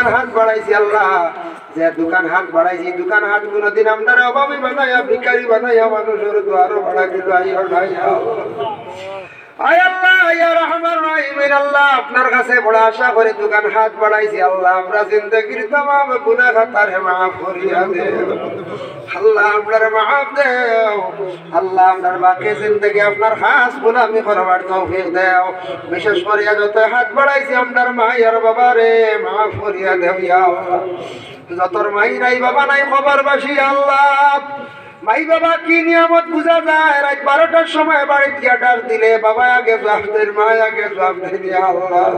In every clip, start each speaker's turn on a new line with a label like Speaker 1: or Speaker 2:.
Speaker 1: দোকান হাট বাড়াইছি আল্লাহ। যে দোকান হাট বাড়াইছি, দোকান হাত কোনোদিন আমরা অভাবী বানাইয়া ভিকারি বানাইয়া মানুষের দুয়ারও ভাড়া কিন্তু আই আল্লাহ! আলামিন আল্লাহ, আপনার কাছে বড় আশা করে দোকান হাত বাড়াইছি আল্লাহ, আমরা জিন্দগির তাম গুনা খাতারে মাফ করিয়া দে আল্লাহ আপনার মাফ দেও, আল্লাহ আপনার বাকি জিন্দগি আপনার খাস গুলামি করবার তৌফিক দেও। বিশেষ করিয়া যত হাত বাড়াইছি আপনার মাই আর বাবা রে মাফ করিয়া দেও ইয়া আল্লাহ। যতর মাই নাই, বাবা নাই খবর বাসি আল্লাহ মাই বাবা, কি নিয়ামত বুঝা যায়? রাত বারোটার সময় বাড়ি থিয়েটার দিলে বাবা আগে জবাব মা আগে ইয়া আল্লাহ।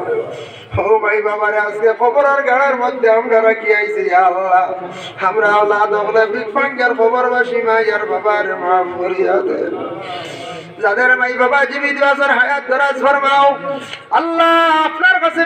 Speaker 1: ও মাই বাবারে আজকে খবরের গাড়ার মধ্যে আমরা রাখি আইছি আল্লাহ। আমরা আল্লাহ দখলে বিগ বাঙ্গের খবর বাসি মাইয়ার বাবার মা ফরিয়া দেন। যাদের মাই বাবা জীবিত আছেন, হায়াত দরাজ ফরমাও। আল্লাহ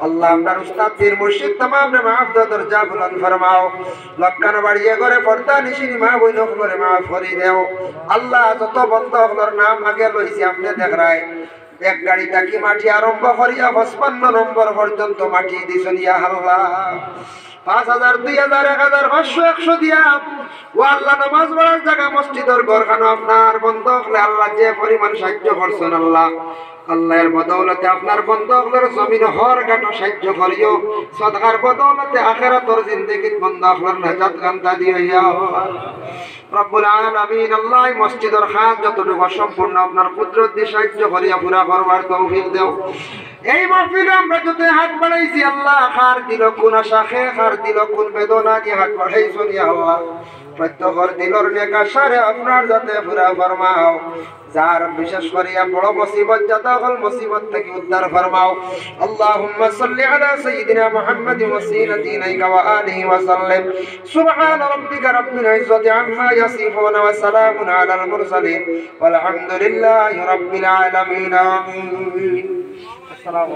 Speaker 1: আল্লাহ দরজা বুলন পর্দা দেও আল্লাহ যত বন্ধ হলোর নাম আগে লইছি, আপনি দেখ রায়। এক গাড়ি তাকি মাটি আরম্ভ করিয়া পঁচপান্ন নম্বর পর্যন্ত মাটি দিছেন ইয়া আল্লাহ। পাঁচ হাজার, দুই হাজার, এক হাজার, পাঁচশো, একশো দিয়া। ও আল্লাহ, নামাজ পড়ার জায়গা, মসজিদের ঘরখানো আপনার বন্ধ হলে আল্লাহ যে পরিমাণ সাহায্য করছেন আল্লাহ। আল্লাহর বদৌলতে আপনার বন্ধ হলের জমিন হর কাটো সাহায্য করিও। সদকার বদৌলতে আখেরাতর জিন্দগিত বন্ধ হলের নাজাত কান্তা দিও ইয়া যতটুকু সম্পূর্ণ আপনার কুদরত দিয়ে সাহায্য করিয়া পুরা করবার তৌফিক দেও। এই মাহফিলে আমরা যত হাত বাড়াইছি, আল্লাহ খার দিল কোন আশা খে খার দিল কোন বেদনা দিয়ে হাত বাড়াইছো নি আল্লাহ। প্রত্যেকর দিলর নেকা সারে আপনার যাতে পুরা ফরমাও। যার বিশেষ করিয়া বড় মুসিবত, যত হল মুসিবত থেকে উদ্ধার ফরমাও। আল্লাহুম্মা সাল্লি আলা সাইয়্যিদিনা মুহাম্মাদিন ওয়াসিলাতি ইলাইকা ওয়া আলিহি ওয়া সাল্লিম। সুবহান রাব্বিকা রাব্বিল ইজ্জাতি আম্মা ইয়াসিফুন ওয়া সালামুন আলাল মুরসালিন। ওয়ালহামদুলিল্লাহি রাব্বিল আলামিন। আমিন सलाम।